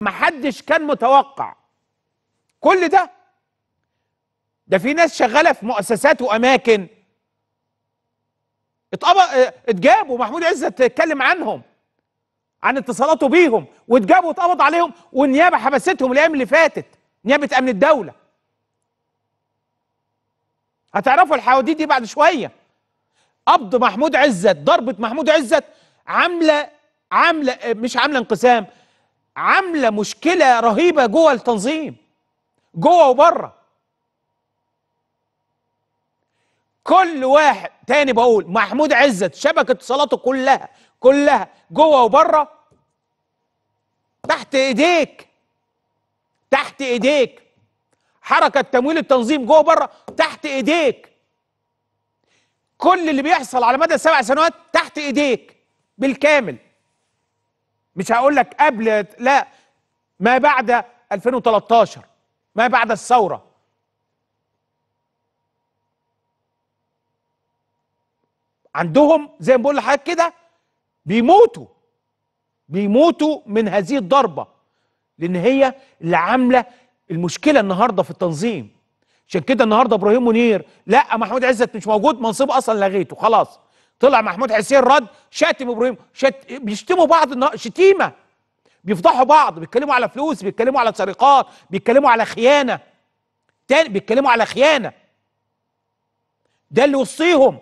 محدش كان متوقع. كل ده ده في ناس شغالة في مؤسسات وأماكن. اتجابوا محمود عزت اتكلم عنهم عن اتصالاته بيهم واتجابوا واتقبض عليهم والنيابة حبستهم الأيام اللي فاتت نيابة أمن الدولة. هتعرفوا الحواديت دي بعد شوية. قبض محمود عزت ضربة محمود عزت عاملة عاملة مش عاملة انقسام. عاملة مشكلة رهيبة جوه التنظيم جوه وبره. كل واحد تاني بقول محمود عزت شبكة اتصالاته كلها كلها جوه وبره. تحت ايديك تحت ايديك. حركة تمويل التنظيم جوه وبره تحت ايديك. كل اللي بيحصل على مدى سبع سنوات تحت ايديك بالكامل. مش هقول لك قبل لا ما بعد 2013 ما بعد الثورة. عندهم زي ما بقول لحضرتك كده بيموتوا بيموتوا من هذه الضربة لأن هي اللي عاملة المشكلة النهارده في التنظيم. عشان كده النهارده إبراهيم منير لا محمود عزت مش موجود منصبه أصلا لغيته خلاص. طلع محمود حسين رد شاتم إبراهيم شت... بيشتموا بعض. شتيمة. بيفضحوا بعض بيتكلموا على فلوس بيتكلموا على سرقات بيتكلموا على خيانة. تاني بيتكلموا على خيانة. ده اللي وصيهم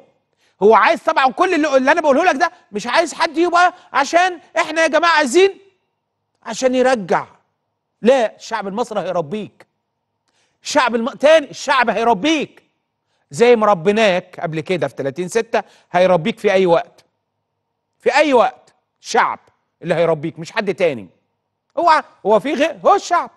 هو عايز طبعا كل اللي, اللي أنا بقوله لك ده مش عايز حد يبقى عشان إحنا يا جماعة عايزين عشان يرجع. لا الشعب المصري هيربيك. الشعب الم... تاني الشعب هيربيك. زي ما ربناك قبل كده في 30 6 هيربيك في أي وقت. في أي وقت. شعب اللي هيربيك مش حد تاني. هو هو في غير هو الشعب.